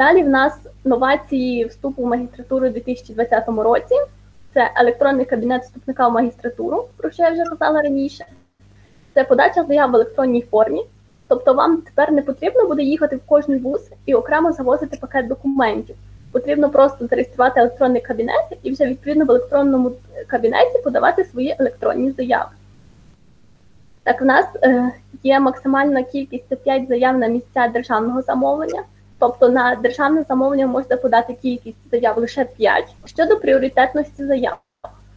Далі в нас новації вступу в магістратуру у 2020 році. Це електронний кабінет вступника в магістратуру, про що я вже казала раніше. Це подача заяв в електронній формі. Тобто вам тепер не потрібно буде їхати в кожний вуз і окремо завозити пакет документів. Потрібно просто зареєструвати електронний кабінет і вже відповідно в електронному кабінеті подавати свої електронні заяви. Так, в нас е, є максимальна кількість це 5 заяв на місця державного замовлення. Тобто на державне замовлення можна подати кількість заяв лише 5. Щодо пріоритетності заяв,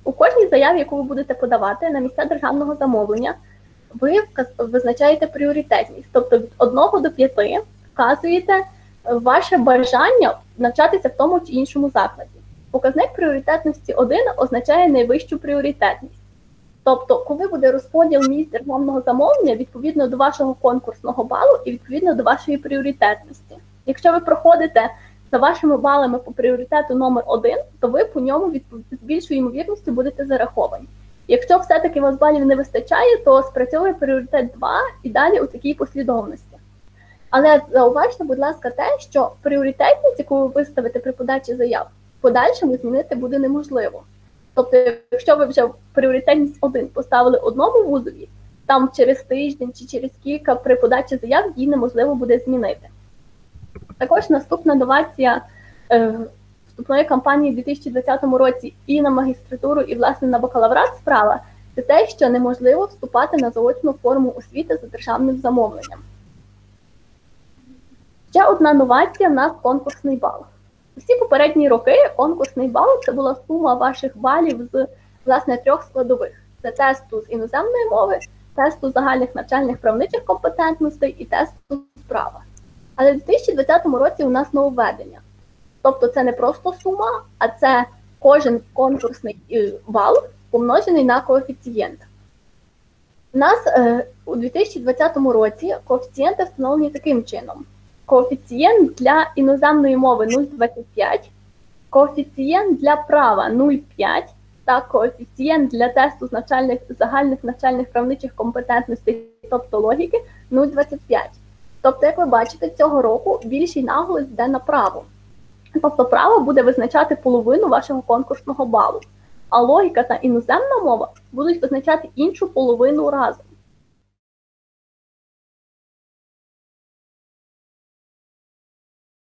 у кожній заяві, яку ви будете подавати на місця державного замовлення, ви визначаєте пріоритетність, тобто від 1 до 5 вказуєте ваше бажання навчатися в тому чи іншому закладі. Показник пріоритетності 1 означає найвищу пріоритетність. Тобто, коли буде розподіл місць державного замовлення відповідно до вашого конкурсного балу і відповідно до вашої пріоритетності. Якщо ви проходите за вашими балами по пріоритету номер 1 то ви по ньому з більшою ймовірністю будете зараховані. Якщо все-таки вас балів не вистачає, то спрацьовує пріоритет 2 і далі у такій послідовності. Але зауважте, будь ласка, те, що пріоритетність, яку ви виставите при подачі заяв, в подальшому змінити буде неможливо. Тобто, якщо ви вже пріоритетність 1 поставили одному вузові, там через тиждень чи через кілька при подачі заяв її неможливо буде змінити. Також наступна новація е, вступної кампанії у 2020 році і на магістратуру, і власне на бакалаврат справа це те, що неможливо вступати на заочну форму освіти за державним замовленням. Ще одна новація в нас конкурсний бал. Усі попередні роки конкурсний бал це була сума ваших балів з власне трьох складових: це тесту з іноземної мови, тесту загальних навчальних правничих компетентностей і тесту справа. Але в 2020 році у нас нововведення. Тобто це не просто сума, а це кожен конкурсний е, бал помножений на коефіцієнт. У нас е, у 2020 році коефіцієнти встановлені таким чином: коефіцієнт для іноземної мови 0,25, коефіцієнт для права 0,5 та коефіцієнт для тесту з навчальних загальних навчальних правничих компетентностей, тобто логіки 0,25. Тобто, як ви бачите, цього року більший наголос йде на право. Тобто право буде визначати половину вашого конкурсного балу, а логіка та іноземна мова будуть визначати іншу половину разом.